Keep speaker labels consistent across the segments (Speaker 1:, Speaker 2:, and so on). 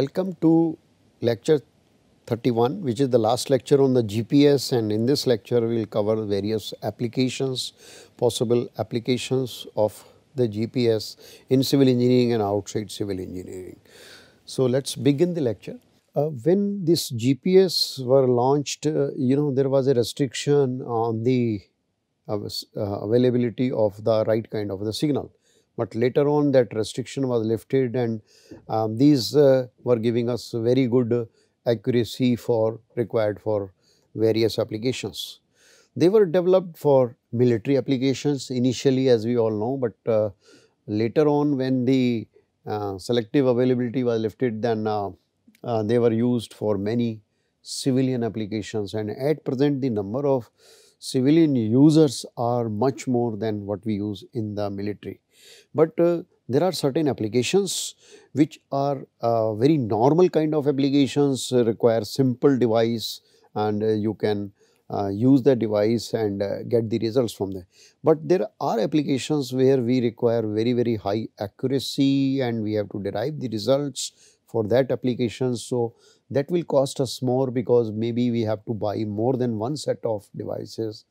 Speaker 1: welcome to lecture 31 which is the last lecture on the GPS and in this lecture we will cover various applications, possible applications of the GPS in civil engineering and outside civil engineering. So, let us begin the lecture. Uh, when this GPS were launched, uh, you know there was a restriction on the uh, availability of the right kind of the signal but later on that restriction was lifted and um, these uh, were giving us very good accuracy for required for various applications. They were developed for military applications initially as we all know, but uh, later on when the uh, selective availability was lifted then uh, uh, they were used for many civilian applications and at present the number of civilian users are much more than what we use in the military. But uh, there are certain applications which are uh, very normal kind of applications uh, require simple device and uh, you can uh, use the device and uh, get the results from there. But there are applications where we require very very high accuracy and we have to derive the results for that application. So, that will cost us more because maybe we have to buy more than one set of devices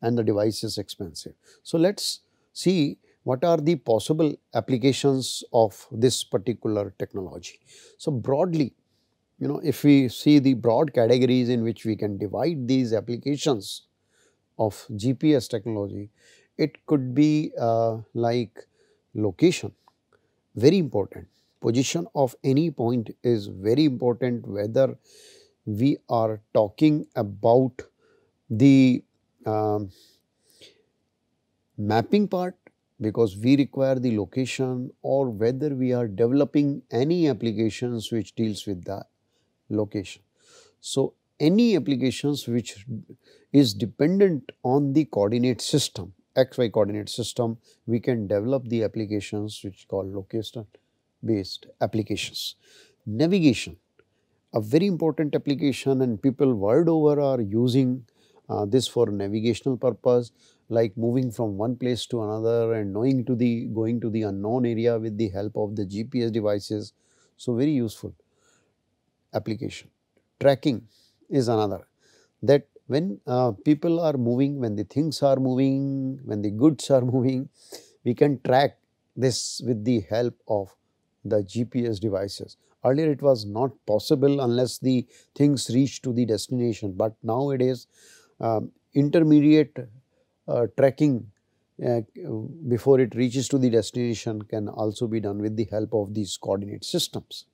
Speaker 1: and the device is expensive. So, let us see what are the possible applications of this particular technology. So, broadly you know if we see the broad categories in which we can divide these applications of GPS technology, it could be uh, like location very important position of any point is very important whether we are talking about the um, mapping part because we require the location or whether we are developing any applications which deals with the location. So, any applications which is dependent on the coordinate system xy coordinate system we can develop the applications which call location based applications. Navigation a very important application and people world over are using uh, this for navigational purpose like moving from one place to another and knowing to the going to the unknown area with the help of the GPS devices. So, very useful application. Tracking is another that when uh, people are moving, when the things are moving, when the goods are moving, we can track this with the help of the GPS devices. Earlier it was not possible unless the things reach to the destination, but nowadays um, intermediate tracking uh, before it reaches to the destination can also be done with the help of these coordinate systems.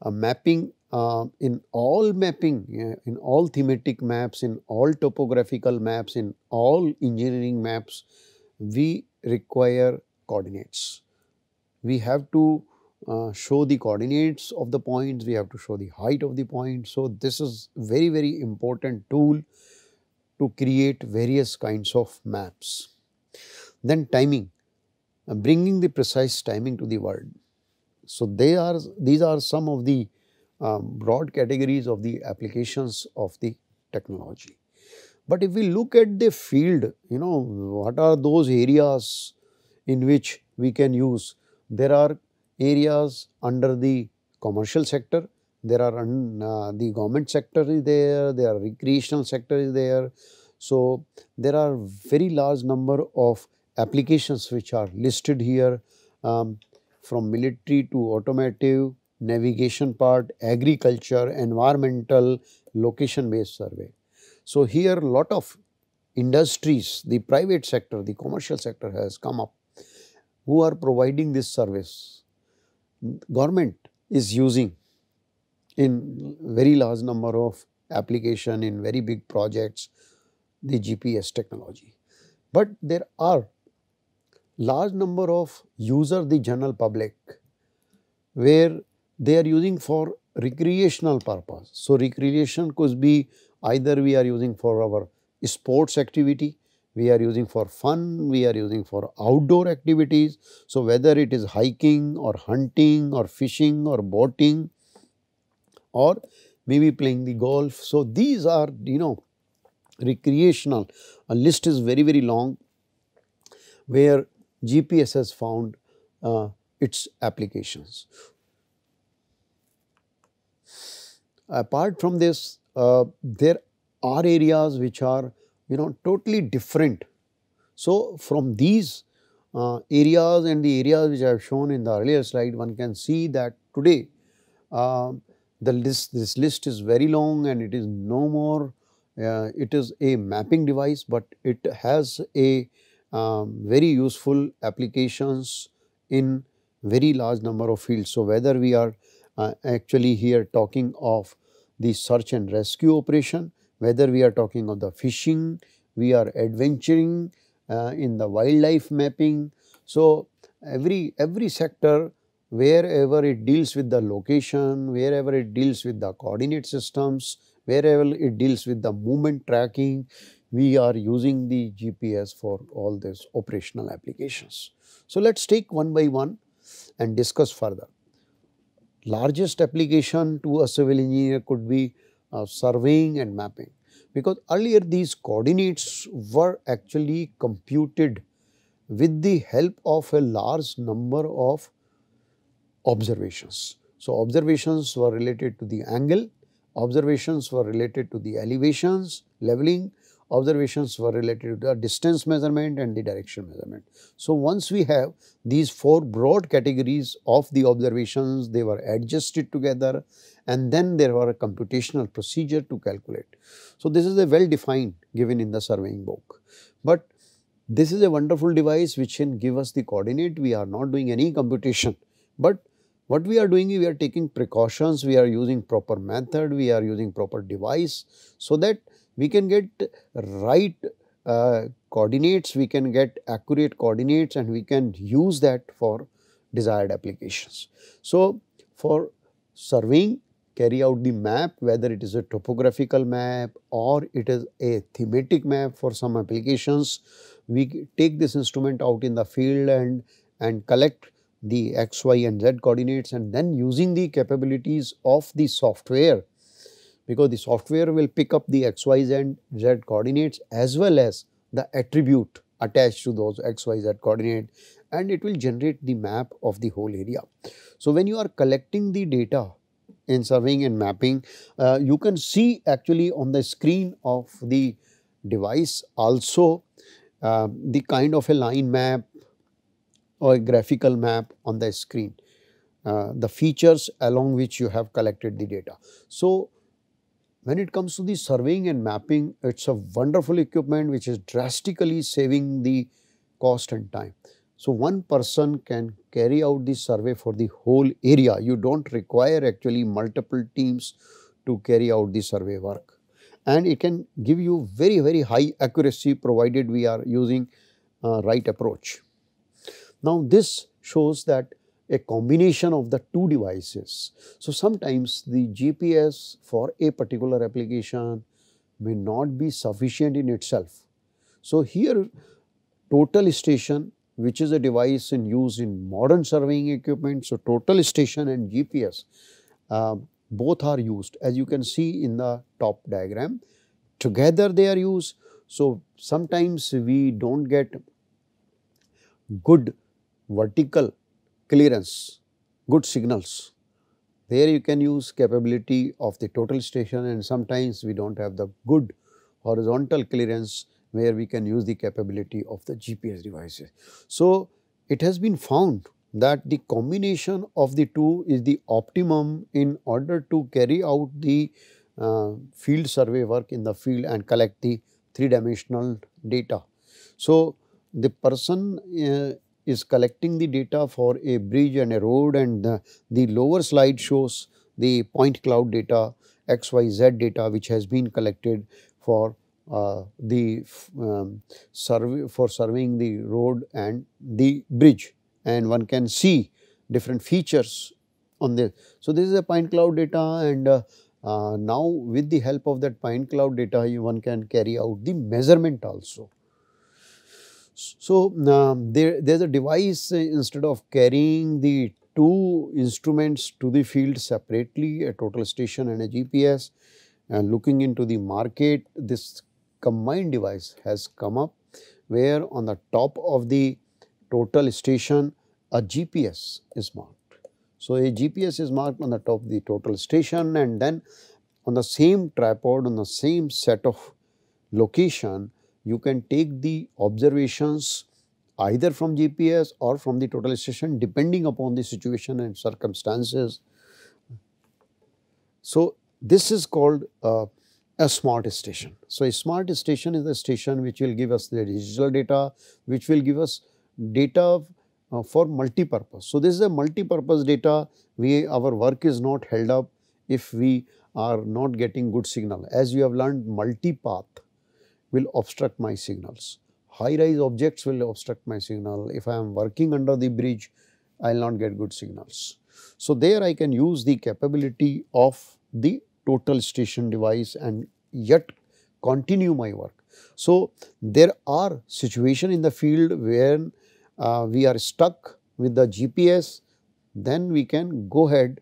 Speaker 1: Uh, mapping uh, in all mapping, uh, in all thematic maps, in all topographical maps, in all engineering maps, we require coordinates. We have to uh, show the coordinates of the points, we have to show the height of the point. So, this is very very important tool to create various kinds of maps. Then timing, uh, bringing the precise timing to the world. So, they are these are some of the um, broad categories of the applications of the technology. But if we look at the field, you know, what are those areas in which we can use? There are areas under the commercial sector, there are uh, the government sector is there, there are recreational sector is there. So, there are very large number of applications which are listed here um, from military to automotive, navigation part, agriculture, environmental, location based survey. So, here a lot of industries, the private sector, the commercial sector has come up who are providing this service. Government is using in very large number of application in very big projects the GPS technology. But there are large number of user the general public where they are using for recreational purpose. So, recreation could be either we are using for our sports activity, we are using for fun, we are using for outdoor activities. So, whether it is hiking or hunting or fishing or boating or maybe playing the golf. So, these are you know recreational a list is very very long where GPS has found uh, its applications. apart from this, uh, there are areas which are you know totally different. So, from these uh, areas and the areas which I have shown in the earlier slide, one can see that today uh, the list, this list is very long and it is no more, uh, it is a mapping device, but it has a um, very useful applications in very large number of fields. So, whether we are uh, actually here talking of the search and rescue operation, whether we are talking of the fishing, we are adventuring uh, in the wildlife mapping. So, every every sector wherever it deals with the location, wherever it deals with the coordinate systems, wherever it deals with the movement tracking, we are using the GPS for all these operational applications. So, let us take one by one and discuss further. Largest application to a civil engineer could be uh, surveying and mapping because earlier these coordinates were actually computed with the help of a large number of observations. So, observations were related to the angle, observations were related to the elevations, leveling, observations were related to the distance measurement and the direction measurement. So, once we have these four broad categories of the observations, they were adjusted together and then there were a computational procedure to calculate. So, this is a well defined given in the surveying book, but this is a wonderful device which can give us the coordinate. We are not doing any computation, but what we are doing, we are taking precautions, we are using proper method, we are using proper device so that we can get right uh, coordinates, we can get accurate coordinates and we can use that for desired applications. So, for surveying carry out the map whether it is a topographical map or it is a thematic map for some applications we take this instrument out in the field and and collect the x, y and z coordinates and then using the capabilities of the software because the software will pick up the x, y, z, z coordinates as well as the attribute attached to those x, y, z coordinate and it will generate the map of the whole area. So, when you are collecting the data in surveying and mapping, uh, you can see actually on the screen of the device also uh, the kind of a line map or a graphical map on the screen, uh, the features along which you have collected the data. So, when it comes to the surveying and mapping, it is a wonderful equipment which is drastically saving the cost and time. So, one person can carry out the survey for the whole area. You do not require actually multiple teams to carry out the survey work and it can give you very very high accuracy provided we are using uh, right approach. Now, this shows that a combination of the two devices. So, sometimes the GPS for a particular application may not be sufficient in itself. So, here total station which is a device in use in modern surveying equipment. So, total station and GPS uh, both are used as you can see in the top diagram together they are used. So, sometimes we do not get good vertical clearance, good signals. There you can use capability of the total station and sometimes we do not have the good horizontal clearance where we can use the capability of the GPS devices. So, it has been found that the combination of the two is the optimum in order to carry out the uh, field survey work in the field and collect the three dimensional data. So, the person uh, is collecting the data for a bridge and a road and the, the lower slide shows the point cloud data XYZ data which has been collected for uh, the um, survey for surveying the road and the bridge and one can see different features on this. So, this is a point cloud data and uh, uh, now with the help of that point cloud data you one can carry out the measurement also. So, um, there is a device uh, instead of carrying the two instruments to the field separately a total station and a GPS and looking into the market this combined device has come up where on the top of the total station a GPS is marked. So, a GPS is marked on the top of the total station and then on the same tripod on the same set of location you can take the observations either from GPS or from the total station depending upon the situation and circumstances. So, this is called uh, a smart station. So, a smart station is a station which will give us the digital data, which will give us data uh, for multi-purpose. So, this is a multi-purpose data, we our work is not held up if we are not getting good signal. As you have learned multi-path will obstruct my signals. High rise objects will obstruct my signal. If I am working under the bridge, I will not get good signals. So, there I can use the capability of the total station device and yet continue my work. So, there are situations in the field where uh, we are stuck with the GPS, then we can go ahead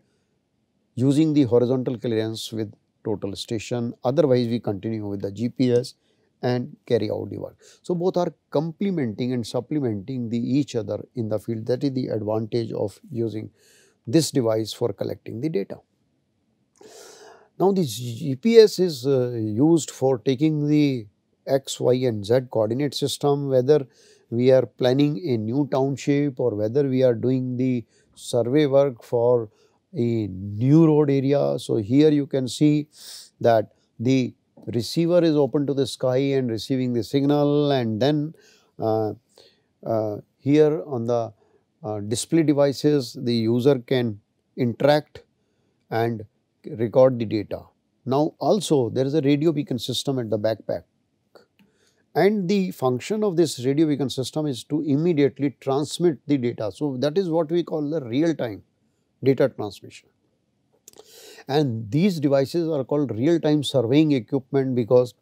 Speaker 1: using the horizontal clearance with total station, otherwise we continue with the GPS and carry out the work. So, both are complementing and supplementing the each other in the field that is the advantage of using this device for collecting the data. Now, this GPS is uh, used for taking the x, y and z coordinate system whether we are planning a new township or whether we are doing the survey work for a new road area. So, here you can see that the receiver is open to the sky and receiving the signal and then uh, uh, here on the uh, display devices the user can interact and record the data. Now also there is a radio beacon system at the backpack and the function of this radio beacon system is to immediately transmit the data. So that is what we call the real time data transmission and these devices are called real time surveying equipment because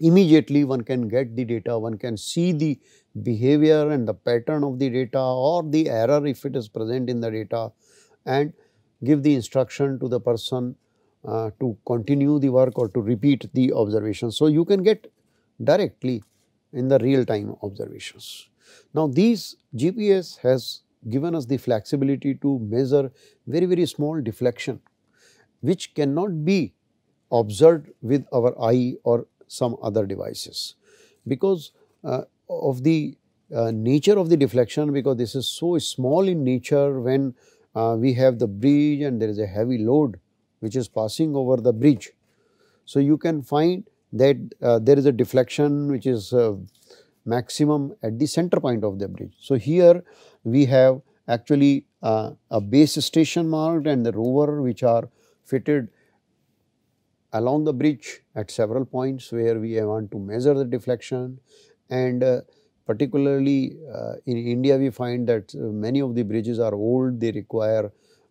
Speaker 1: immediately one can get the data, one can see the behavior and the pattern of the data or the error if it is present in the data and give the instruction to the person uh, to continue the work or to repeat the observation. So, you can get directly in the real time observations. Now, these GPS has given us the flexibility to measure very very small deflection which cannot be observed with our eye or some other devices because uh, of the uh, nature of the deflection because this is so small in nature when uh, we have the bridge and there is a heavy load which is passing over the bridge. So, you can find that uh, there is a deflection which is uh, maximum at the center point of the bridge. So, here we have actually uh, a base station marked and the rover which are fitted along the bridge at several points where we want to measure the deflection and uh, particularly uh, in India we find that many of the bridges are old, they require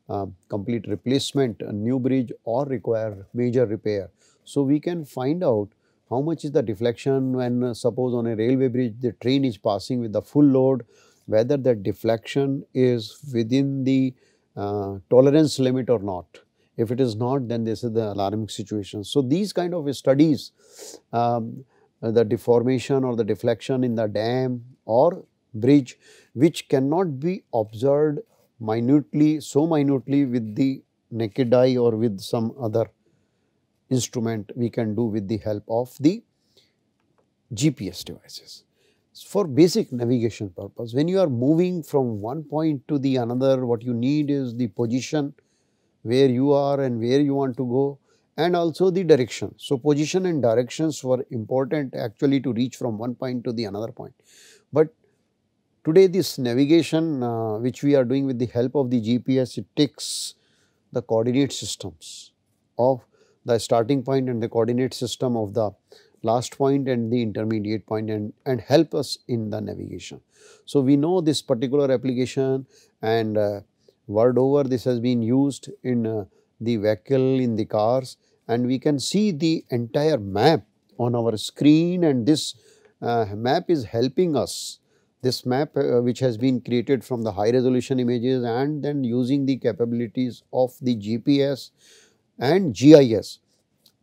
Speaker 1: uh, complete replacement, a new bridge or require major repair. So, we can find out how much is the deflection when uh, suppose on a railway bridge the train is passing with the full load, whether that deflection is within the uh, tolerance limit or not. If it is not, then this is the alarming situation. So, these kind of studies, um, the deformation or the deflection in the dam or bridge, which cannot be observed minutely, so minutely with the naked eye or with some other instrument we can do with the help of the GPS devices. For basic navigation purpose, when you are moving from one point to the another, what you need is the position where you are and where you want to go and also the direction. So, position and directions were important actually to reach from one point to the another point. But today this navigation uh, which we are doing with the help of the GPS, it takes the coordinate systems of the starting point and the coordinate system of the last point and the intermediate point and, and help us in the navigation. So, we know this particular application and uh, World over this has been used in uh, the vehicle, in the cars and we can see the entire map on our screen and this uh, map is helping us. This map uh, which has been created from the high resolution images and then using the capabilities of the GPS and GIS.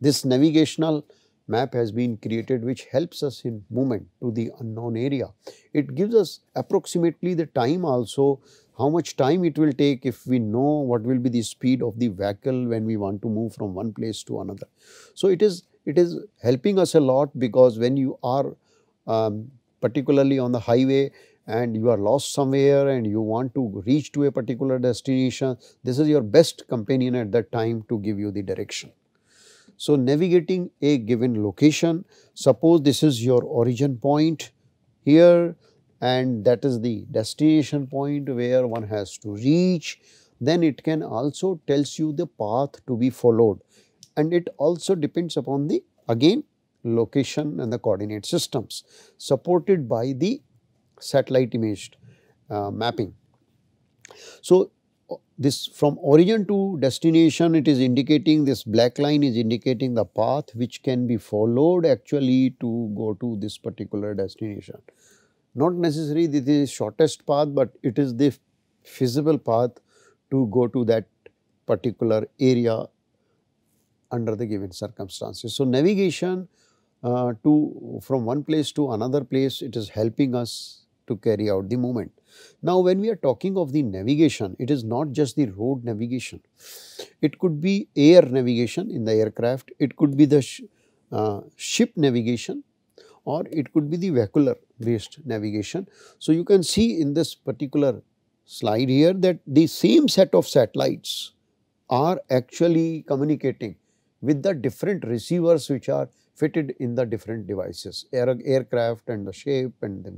Speaker 1: This navigational map has been created which helps us in movement to the unknown area. It gives us approximately the time also how much time it will take if we know what will be the speed of the vehicle when we want to move from one place to another. So, it is it is helping us a lot because when you are um, particularly on the highway and you are lost somewhere and you want to reach to a particular destination, this is your best companion at that time to give you the direction. So, navigating a given location, suppose this is your origin point here and that is the destination point where one has to reach, then it can also tells you the path to be followed and it also depends upon the again location and the coordinate systems supported by the satellite image uh, mapping. So, this from origin to destination it is indicating this black line is indicating the path which can be followed actually to go to this particular destination. Not necessarily this is shortest path, but it is the feasible path to go to that particular area under the given circumstances. So, navigation uh, to from one place to another place it is helping us to carry out the movement. Now, when we are talking of the navigation, it is not just the road navigation. It could be air navigation in the aircraft, it could be the sh uh, ship navigation or it could be the vehicular based navigation. So, you can see in this particular slide here that the same set of satellites are actually communicating with the different receivers which are fitted in the different devices, air, aircraft and the shape and then,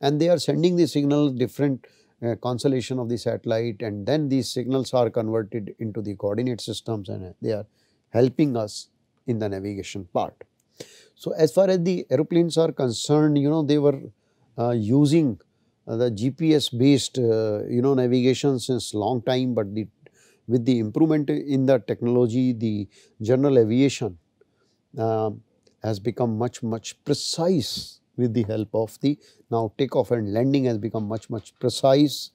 Speaker 1: and they are sending the signal different uh, constellation of the satellite and then these signals are converted into the coordinate systems and they are helping us in the navigation part. So, as far as the aeroplanes are concerned, you know, they were uh, using uh, the GPS based, you know, navigation since long time, but the with the improvement in the technology, the general aviation uh, has become much, much precise with the help of the now takeoff and landing has become much, much precise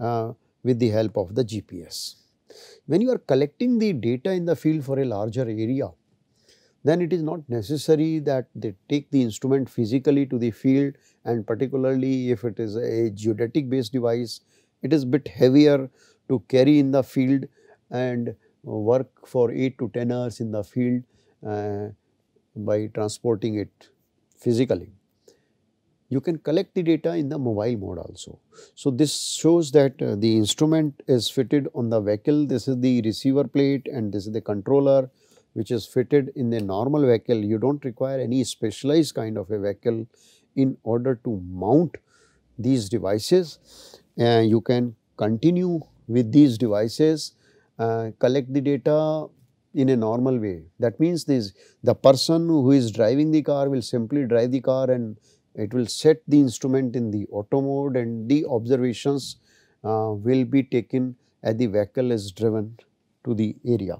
Speaker 1: uh, with the help of the GPS. When you are collecting the data in the field for a larger area, then it is not necessary that they take the instrument physically to the field and particularly if it is a geodetic based device, it is bit heavier to carry in the field and work for 8 to 10 hours in the field by transporting it physically. You can collect the data in the mobile mode also. So, this shows that uh, the instrument is fitted on the vehicle, this is the receiver plate and this is the controller which is fitted in the normal vehicle. You do not require any specialized kind of a vehicle in order to mount these devices. Uh, you can continue with these devices, uh, collect the data in a normal way. That means this the person who is driving the car will simply drive the car and it will set the instrument in the auto mode and the observations uh, will be taken as the vehicle is driven to the area.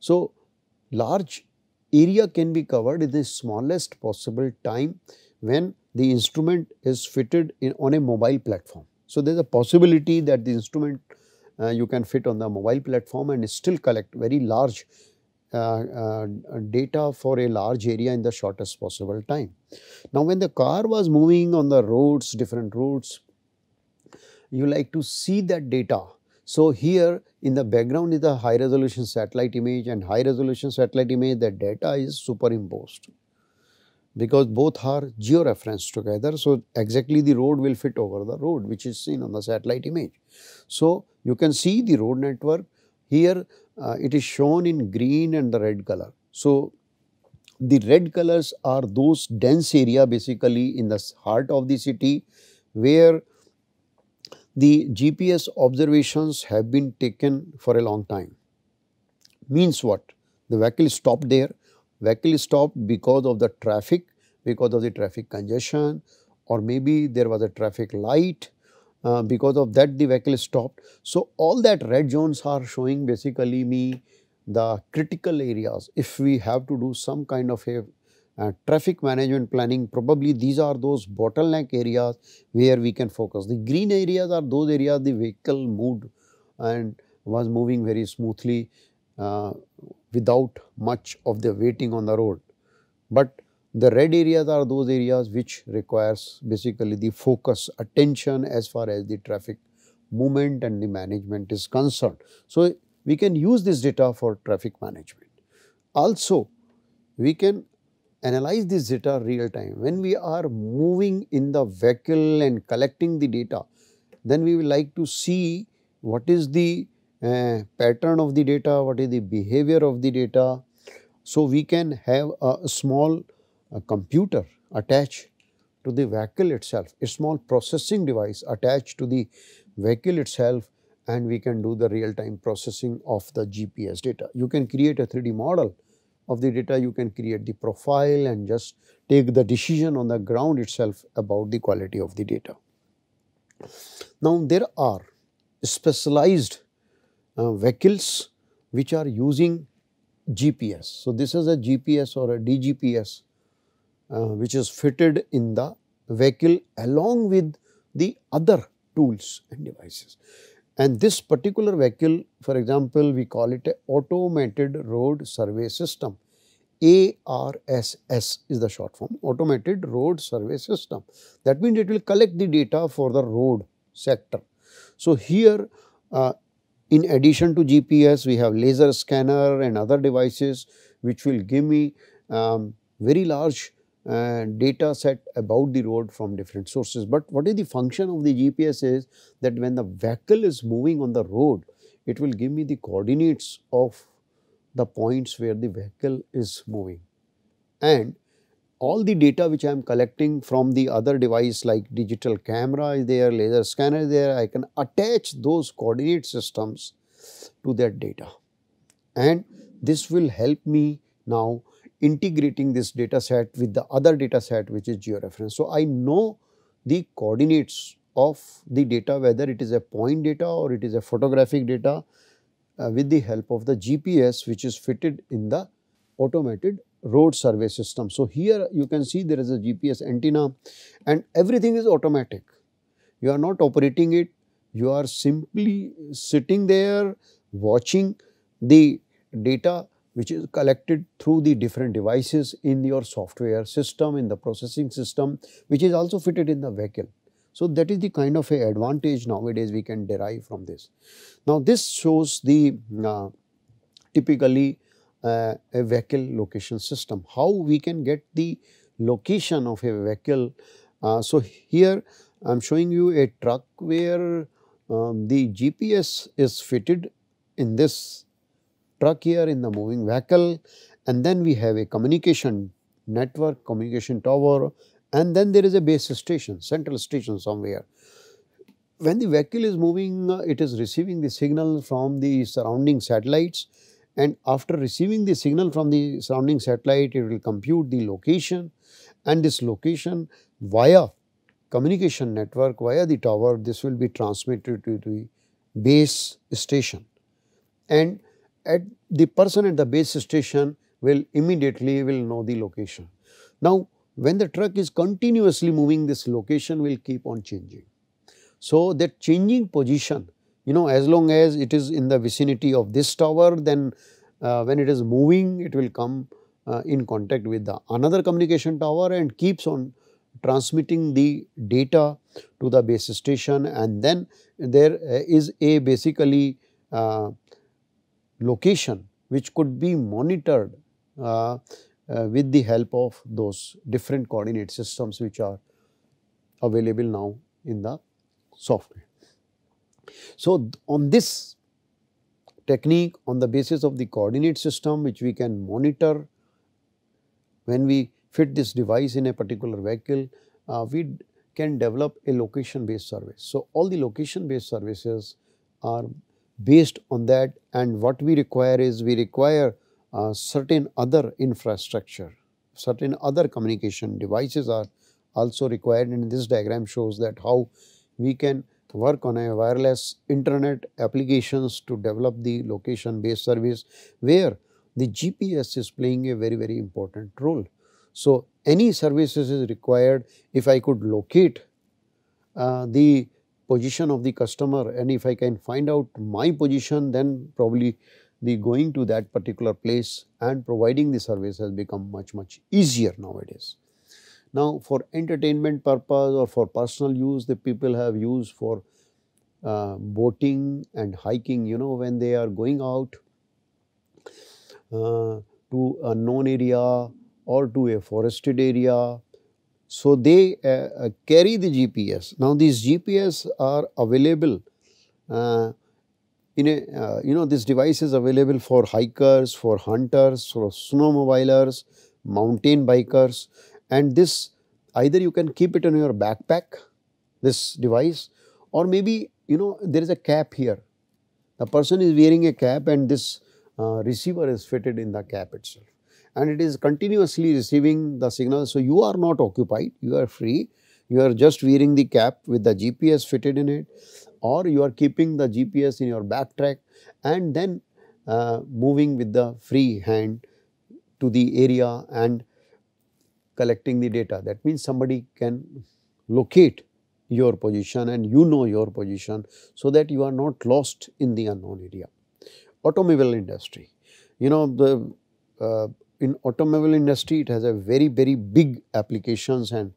Speaker 1: So, large area can be covered in the smallest possible time when the instrument is fitted in on a mobile platform. So, there is a possibility that the instrument uh, you can fit on the mobile platform and still collect very large uh, uh, data for a large area in the shortest possible time. Now, when the car was moving on the roads, different routes, you like to see that data. So, here in the background is the high resolution satellite image and high resolution satellite image that data is superimposed because both are georeferenced together. So, exactly the road will fit over the road which is seen on the satellite image. So, you can see the road network here uh, it is shown in green and the red color. So, the red colors are those dense area basically in the heart of the city where the GPS observations have been taken for a long time. Means what? The vehicle stopped there, vehicle stopped because of the traffic, because of the traffic congestion or maybe there was a traffic light uh, because of that the vehicle stopped. So, all that red zones are showing basically me the critical areas if we have to do some kind of a uh, traffic management planning probably these are those bottleneck areas where we can focus. The green areas are those areas the vehicle moved and was moving very smoothly uh, without much of the waiting on the road. but the red areas are those areas which requires basically the focus attention as far as the traffic movement and the management is concerned. So, we can use this data for traffic management. Also, we can analyze this data real time. When we are moving in the vehicle and collecting the data, then we will like to see what is the uh, pattern of the data, what is the behavior of the data. So, we can have a small a computer attached to the vehicle itself, a small processing device attached to the vehicle itself and we can do the real time processing of the GPS data. You can create a 3D model of the data, you can create the profile and just take the decision on the ground itself about the quality of the data. Now, there are specialized uh, vehicles which are using GPS. So, this is a GPS or a DGPS which is fitted in the vehicle along with the other tools and devices. And this particular vehicle, for example, we call it a automated road survey system. ARSS is the short form, automated road survey system. That means it will collect the data for the road sector. So, here uh, in addition to GPS, we have laser scanner and other devices which will give me um, very large uh, data set about the road from different sources. But what is the function of the GPS is that when the vehicle is moving on the road, it will give me the coordinates of the points where the vehicle is moving. And all the data which I am collecting from the other device like digital camera is there, laser scanner is there, I can attach those coordinate systems to that data. And this will help me now integrating this data set with the other data set which is georeference. So, I know the coordinates of the data whether it is a point data or it is a photographic data uh, with the help of the GPS which is fitted in the automated road survey system. So, here you can see there is a GPS antenna and everything is automatic. You are not operating it, you are simply sitting there watching the data which is collected through the different devices in your software system, in the processing system, which is also fitted in the vehicle. So, that is the kind of a advantage nowadays we can derive from this. Now, this shows the uh, typically uh, a vehicle location system, how we can get the location of a vehicle. Uh, so, here I am showing you a truck where um, the GPS is fitted in this truck here in the moving vehicle and then we have a communication network, communication tower and then there is a base station, central station somewhere. When the vehicle is moving, it is receiving the signal from the surrounding satellites and after receiving the signal from the surrounding satellite, it will compute the location and this location via communication network, via the tower, this will be transmitted to the base station. And at the person at the base station will immediately will know the location. Now, when the truck is continuously moving this location will keep on changing. So, that changing position you know as long as it is in the vicinity of this tower then uh, when it is moving it will come uh, in contact with the another communication tower and keeps on transmitting the data to the base station and then there uh, a basically uh, location which could be monitored uh, uh, with the help of those different coordinate systems which are available now in the software. So, on this technique on the basis of the coordinate system which we can monitor when we fit this device in a particular vehicle, uh, we can develop a location based service. So, all the location based services are based on that. And what we require is we require uh, certain other infrastructure, certain other communication devices are also required. And this diagram shows that how we can work on a wireless internet applications to develop the location based service where the GPS is playing a very very important role. So, any services is required. If I could locate uh, the position of the customer and if I can find out my position then probably the going to that particular place and providing the service has become much much easier nowadays. Now for entertainment purpose or for personal use the people have used for uh, boating and hiking you know when they are going out uh, to a known area or to a forested area. So, they uh, uh carry the GPS. Now, these GPS are available uh, in a uh, you know this device is available for hikers, for hunters, for snowmobilers, mountain bikers and this either you can keep it in your backpack this device or maybe you know there is a cap here. The person is wearing a cap and this uh, receiver is fitted in the cap itself and it is continuously receiving the signal. So, you are not occupied, you are free, you are just wearing the cap with the GPS fitted in it or you are keeping the GPS in your backtrack and then uh, moving with the free hand to the area and collecting the data. That means somebody can locate your position and you know your position so that you are not lost in the unknown area. Automobile industry, you know the uh, in automobile industry it has a very very big applications and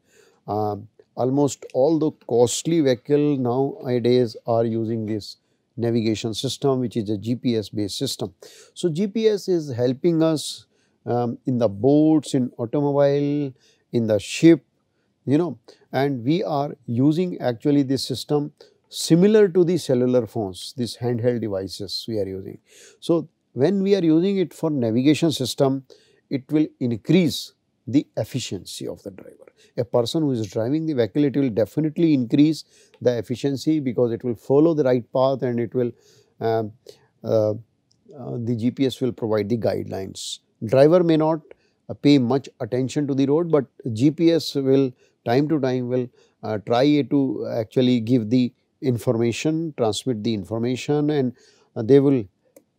Speaker 1: uh, almost all the costly vehicle nowadays are using this navigation system which is a GPS based system. So, GPS is helping us um, in the boats, in automobile, in the ship you know and we are using actually this system similar to the cellular phones, these handheld devices we are using. So, when we are using it for navigation system, it will increase the efficiency of the driver a person who is driving the vehicle, it will definitely increase the efficiency because it will follow the right path and it will, um, uh, uh, the GPS will provide the guidelines. Driver may not uh, pay much attention to the road, but GPS will time to time will uh, try to actually give the information, transmit the information and uh, they will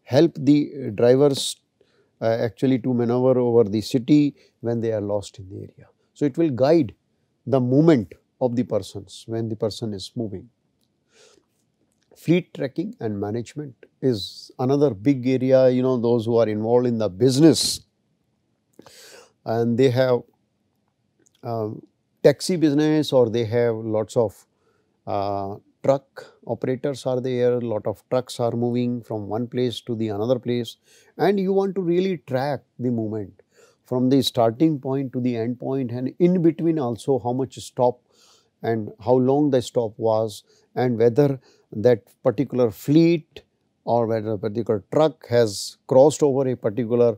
Speaker 1: help the drivers actually to maneuver over the city when they are lost in the area. So, it will guide the movement of the persons when the person is moving. Fleet tracking and management is another big area, you know, those who are involved in the business and they have uh, taxi business or they have lots of uh, truck operators are there, a lot of trucks are moving from one place to the another place and you want to really track the movement from the starting point to the end point and in between also how much stop and how long the stop was and whether that particular fleet or whether a particular truck has crossed over a particular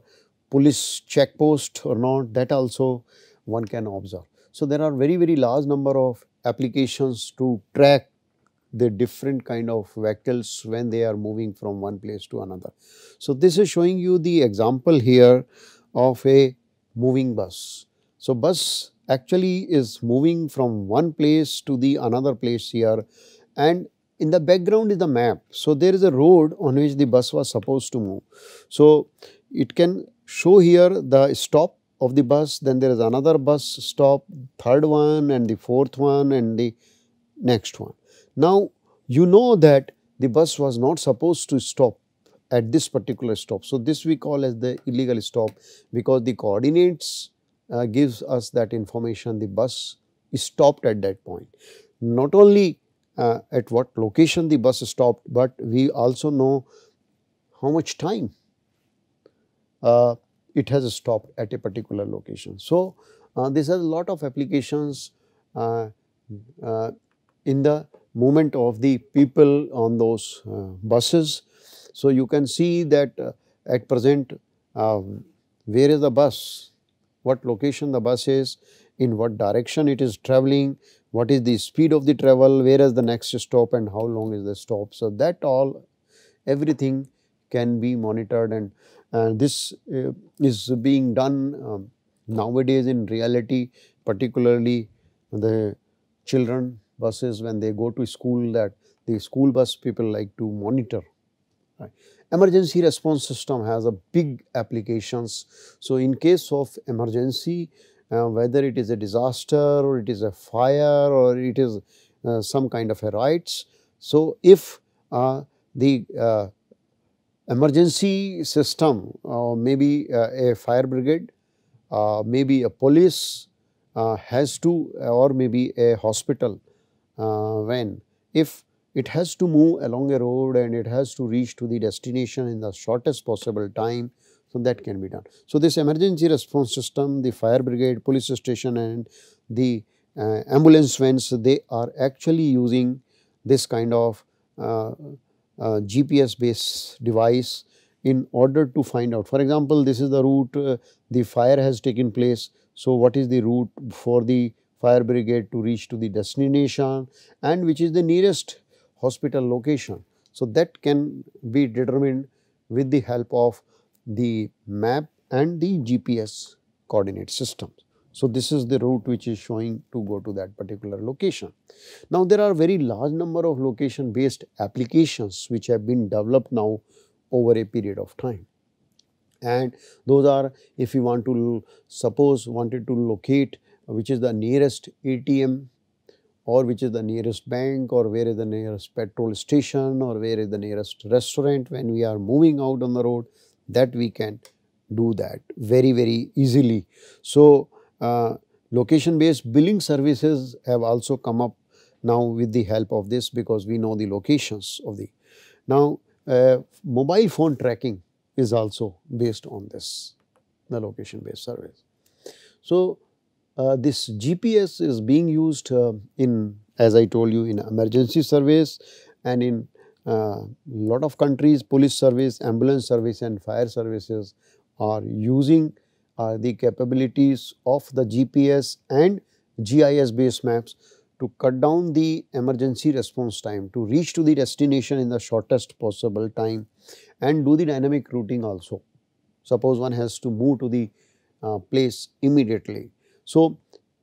Speaker 1: police check post or not that also one can observe. So, there are very very large number of applications to track the different kind of vehicles when they are moving from one place to another. So, this is showing you the example here of a moving bus. So, bus actually is moving from one place to the another place here and in the background is the map. So, there is a road on which the bus was supposed to move. So, it can show here the stop of the bus, then there is another bus stop, third one and the fourth one and the next one. Now, you know that the bus was not supposed to stop at this particular stop. So, this we call as the illegal stop because the coordinates uh, gives us that information the bus is stopped at that point. Not only uh, at what location the bus stopped, but we also know how much time uh, it has stopped at a particular location. So, uh, this has a lot of applications uh, uh, in the movement of the people on those buses. So, you can see that uh, at present uh, where is the bus, what location the bus is, in what direction it is traveling, what is the speed of the travel, where is the next stop and how long is the stop. So, that all everything can be monitored and uh, this uh, is being done um, nowadays in reality particularly the children buses when they go to school that the school bus people like to monitor Right. Emergency response system has a big applications. So, in case of emergency, uh, whether it is a disaster or it is a fire or it is uh, some kind of a riots. So, if uh, the uh, emergency system, uh, maybe uh, a fire brigade, maybe a police has to or maybe a hospital when if it has to move along a road and it has to reach to the destination in the shortest possible time so that can be done. So, this emergency response system, the fire brigade, police station and the uh, ambulance vans, they are actually using this kind of uh, uh, GPS based device in order to find out. For example, this is the route uh, the fire has taken place. So, what is the route for the fire brigade to reach to the destination and which is the nearest hospital location. So, that can be determined with the help of the map and the GPS coordinate systems. So, this is the route which is showing to go to that particular location. Now, there are very large number of location based applications which have been developed now over a period of time. And those are if you want to suppose wanted to locate which is the nearest ATM or which is the nearest bank or where is the nearest petrol station or where is the nearest restaurant when we are moving out on the road that we can do that very very easily. So, uh, location based billing services have also come up now with the help of this because we know the locations of the. Now, uh, mobile phone tracking is also based on this the location based service. So, this GPS is being used uh, in as I told you in emergency service and in uh, lot of countries police service, ambulance service and fire services are using uh, the capabilities of the GPS and GIS based maps to cut down the emergency response time to reach to the destination in the shortest possible time and do the dynamic routing also. Suppose one has to move to the uh, place immediately. So,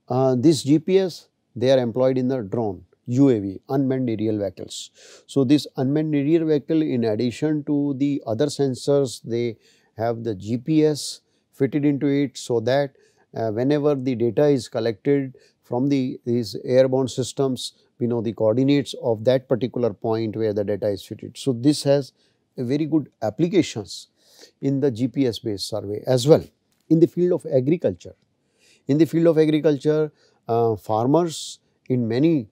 Speaker 1: uh, this GPS they are employed in the drone UAV, unmanned aerial vehicles. So, this unmanned aerial vehicle in addition to the other sensors, they have the GPS fitted into it so that uh, whenever the data is collected from the these airborne systems, we know the coordinates of that particular point where the data is fitted. So, this has a very good applications in the GPS based survey as well in the field of agriculture. In the field of agriculture, uh, farmers in many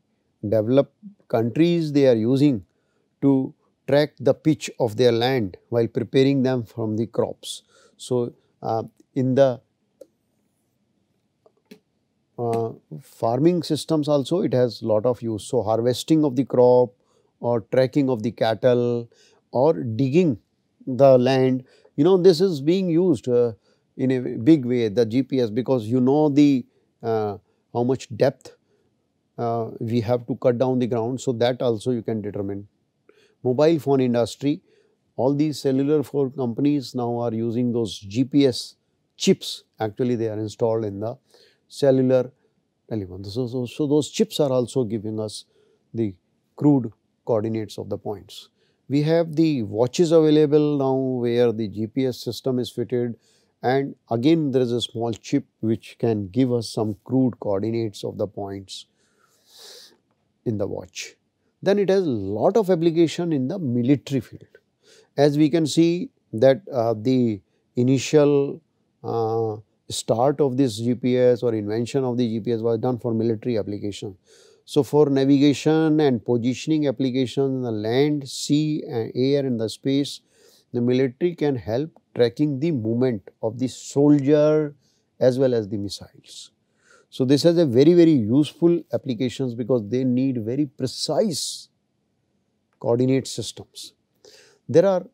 Speaker 1: developed countries they are using to track the pitch of their land while preparing them from the crops. So, uh, in the uh, farming systems also it has a lot of use. So, harvesting of the crop or tracking of the cattle or digging the land you know this is being used uh, in a big way the GPS because you know the uh, how much depth uh, we have to cut down the ground. So, that also you can determine. Mobile phone industry, all these cellular phone companies now are using those GPS chips actually they are installed in the cellular element. So, so, so those chips are also giving us the crude coordinates of the points. We have the watches available now where the GPS system is fitted and again there is a small chip which can give us some crude coordinates of the points in the watch. Then it has a lot of application in the military field. As we can see that uh, the initial uh, start of this GPS or invention of the GPS was done for military application. So, for navigation and positioning application in the land, sea and air and the space, the military can help tracking the movement of the soldier as well as the missiles. So, this has a very very useful applications because they need very precise coordinate systems. There are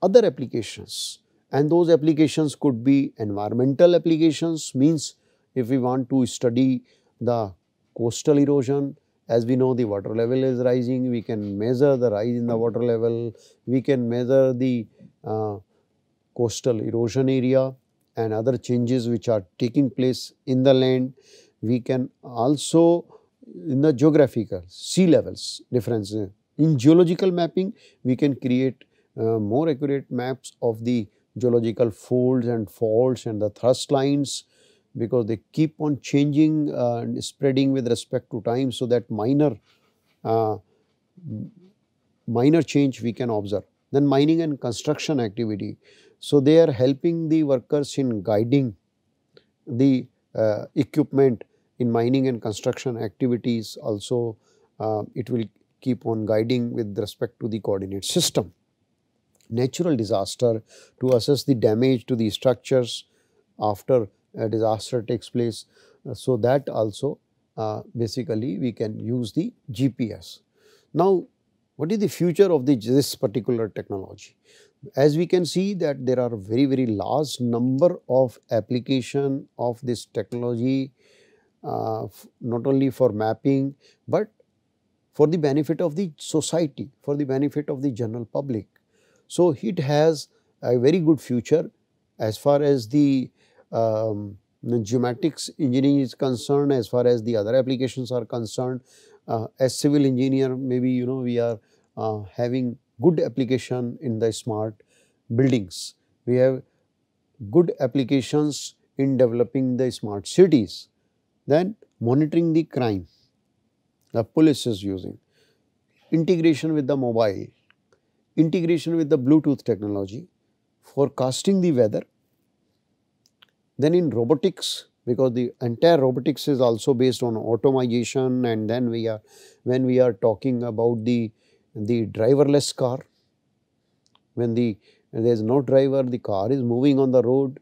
Speaker 1: other applications and those applications could be environmental applications means if we want to study the coastal erosion as we know the water level is rising we can measure the rise in the water level we can measure the uh, coastal erosion area and other changes which are taking place in the land. We can also in the geographical sea levels difference. In geological mapping, we can create uh, more accurate maps of the geological folds and faults and the thrust lines because they keep on changing uh, and spreading with respect to time so that minor uh, minor change we can observe then mining and construction activity. So, they are helping the workers in guiding the uh, equipment in mining and construction activities also uh, it will keep on guiding with respect to the coordinate system. Natural disaster to assess the damage to the structures after disaster takes place. Uh, so, that also uh, basically we can use the GPS. Now, what is the future of the, this particular technology? As we can see that there are very very large number of application of this technology uh, not only for mapping, but for the benefit of the society, for the benefit of the general public. So, it has a very good future as far as the um, geomatics engineering is concerned, as far as the other applications are concerned. Uh, as civil engineer, maybe you know we are uh, having good application in the smart buildings. We have good applications in developing the smart cities. Then monitoring the crime, the police is using, integration with the mobile, integration with the Bluetooth technology, forecasting the weather. Then in robotics, because the entire robotics is also based on automation and then we are, when we are talking about the, the driverless car, when the there is no driver, the car is moving on the road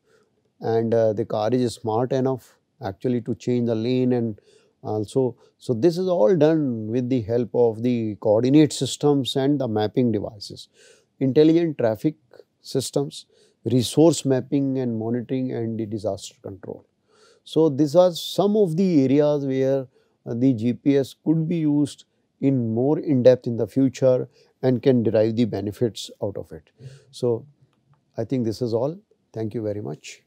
Speaker 1: and uh, the car is smart enough actually to change the lane and also. So, this is all done with the help of the coordinate systems and the mapping devices. Intelligent traffic systems, resource mapping and monitoring and the disaster control. So, these are some of the areas where uh, the GPS could be used in more in depth in the future and can derive the benefits out of it. So, I think this is all. Thank you very much.